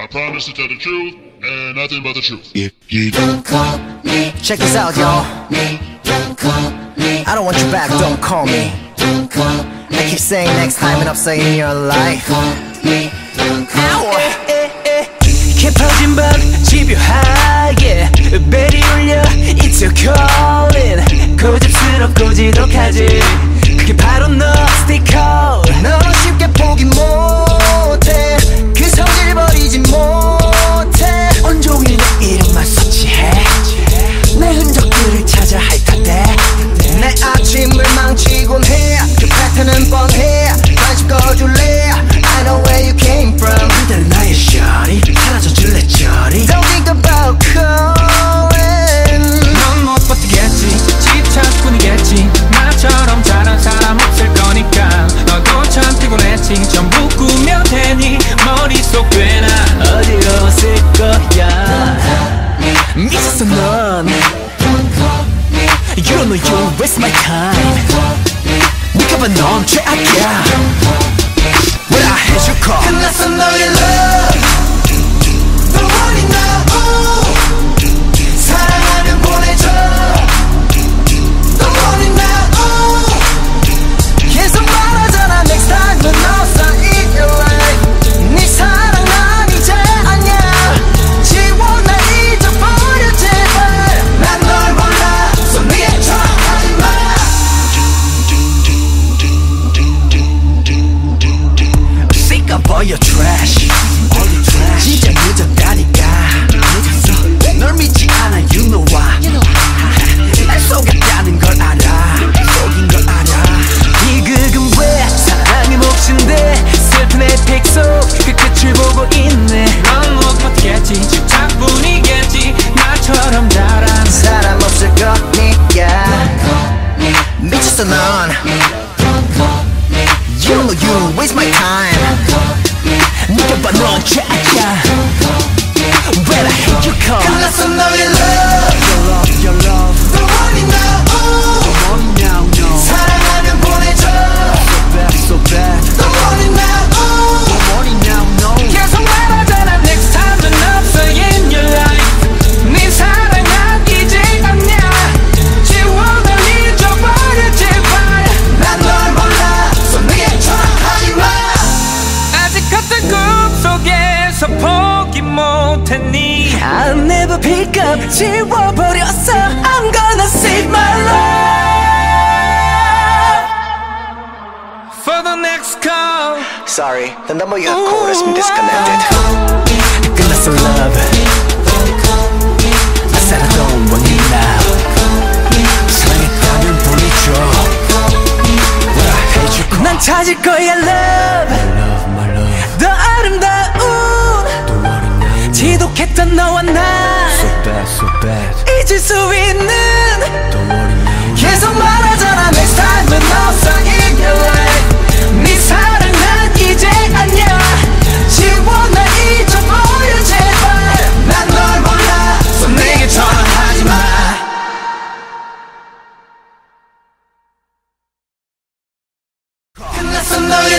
I promise to tell the truth and nothing but the truth. If you don't call me, check this out, y'all. Me, Don't call me. I don't want you back. Don't call me. Don't call me. I keep saying next time, and I'm saying your life. Don't call me. Don't call me. 깊어진 밤 집요하게 벨이 울려 It's your calling 고집스럽고 지독하지 그게 바로 너 Stick call 너 쉽게 포기 못 don't know you waste my time. 네가 봐넌 최악이야 When I hit your call. 끝났어 너의 love? listen on. You, you waste my time. 느껴봐 넌 check 못했니? I'll never pick up 지워버렸어 I'm gonna save my love For the next call. Sorry, the number you have called has been disconnected. Good some love. I said I don't want you now. I love. 지독했던 너와 나. So bad, so bad. 잊을 수 있는 Don't worry now 계속 말하잖아 Next time은 너상 이겨라 네 사랑 난 이제 아니야. 끝났어 너의